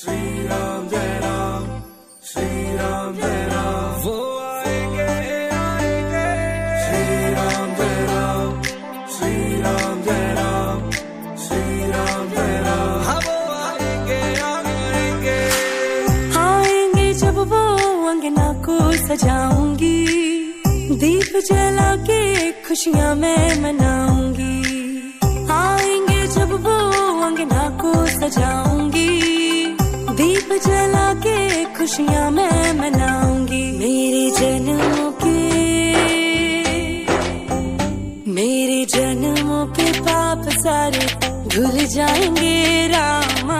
श्री राम जय राम श्री राम जय राम वो आएँगे आएँगे। श्री राम जय राम श्री राम जय राम श्री राम जय राम हाँ वो आएँगे आएँगे। आएँगे जब वो अंगना को सजाऊँगी। दीप जला के खुशियाँ मैं मनाऊँगी। जला के खुशियाँ मैं मनाऊँगी। मेरे जन्मों के, मेरे जन्मों के पाप सारे धुल जाएँगे राम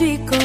chico.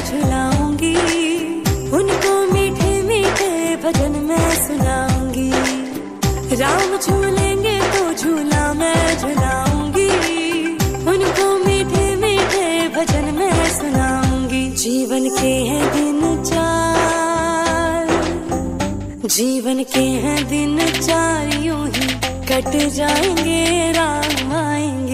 झुलाऊँगी उनको मीठे मीठे भजन मैं सुनाऊँगी। राम झूलेंगे तो झूला मैं झुलाऊँगी उनको मीठे मीठे भजन मैं सुनाऊँगी। जीवन के हैं दिन चार। जीवन के हैं दिन चार, यूँ ही कट जाएँगे, राम आएँगे।